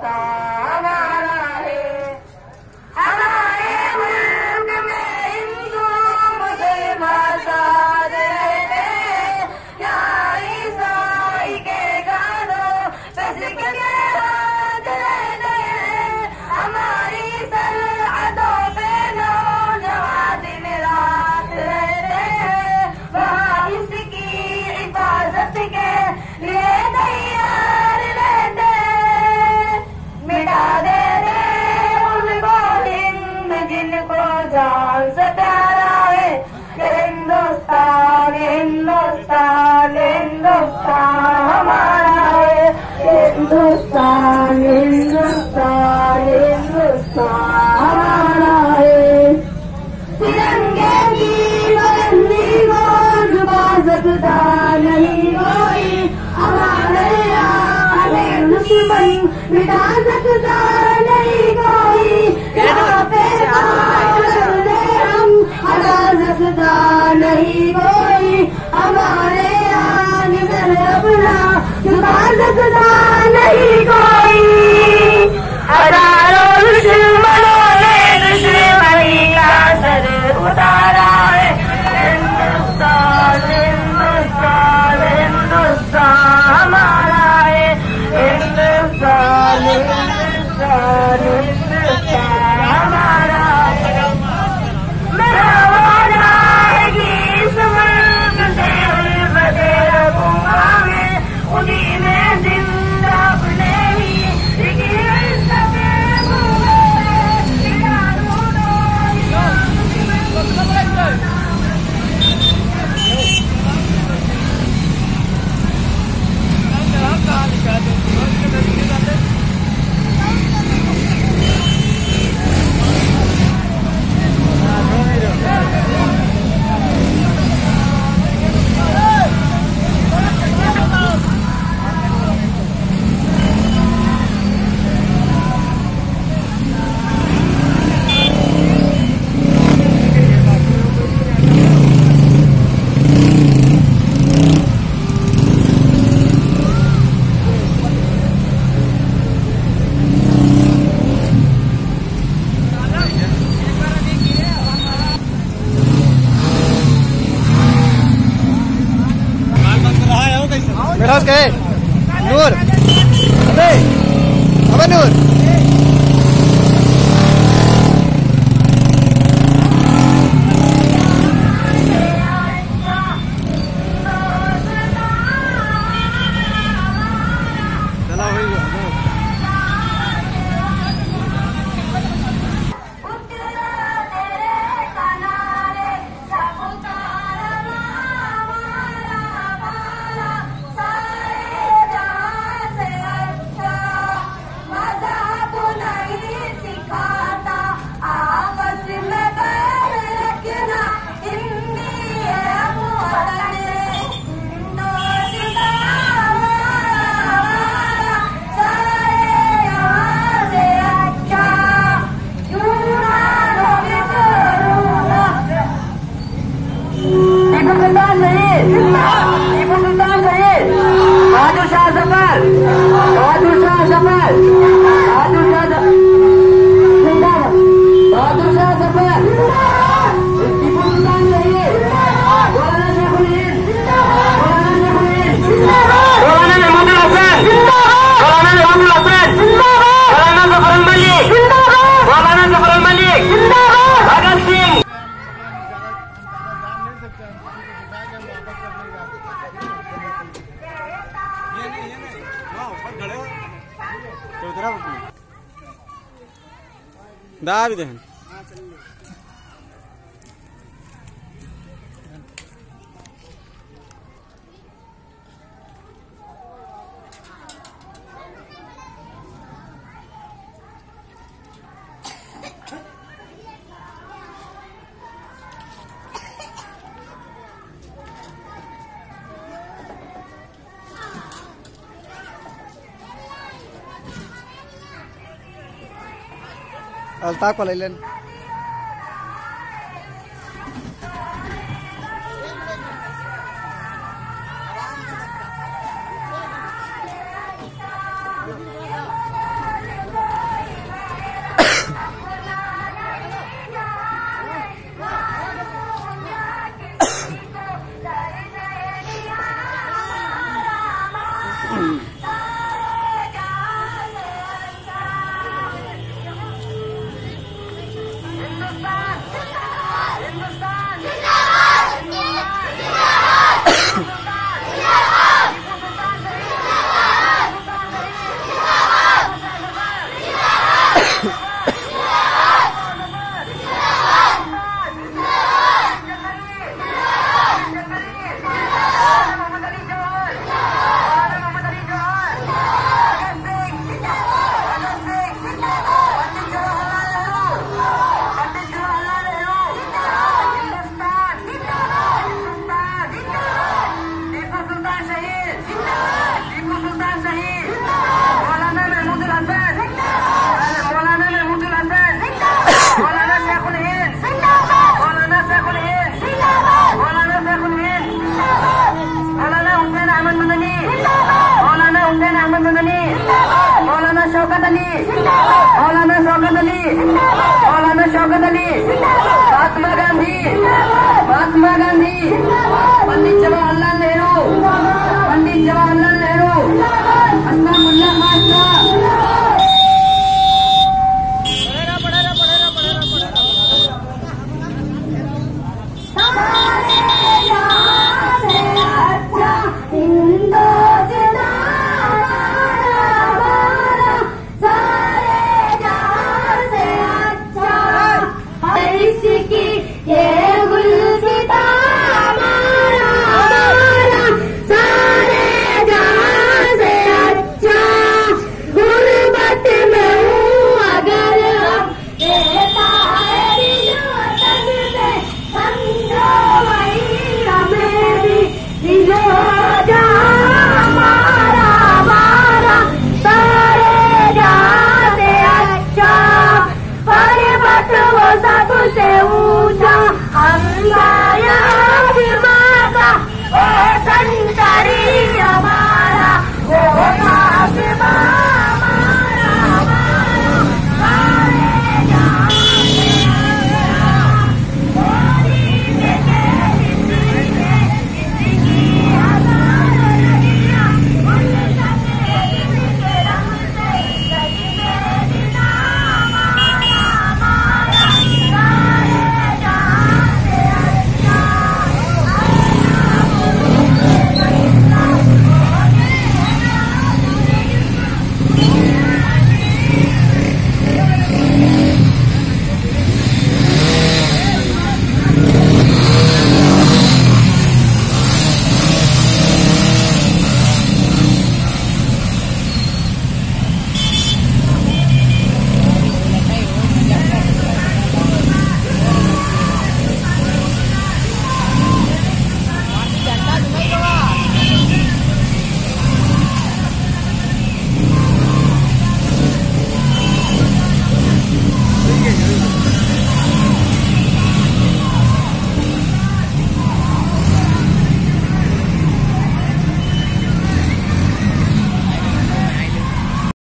Bye. God. I Bye. Hey! Avanur! दा देहन। তাক পালাইলেন మహమ్మద్ అలీ మహాత్మా గాంధీ మహాత్మా గాంధీ పండిత్ జవహర్ లాల్ నెహ్రూ పండిత్ జవహర్ లాల్ నెహ్రూ అస్లాం ఉల్లా మాస్టర్.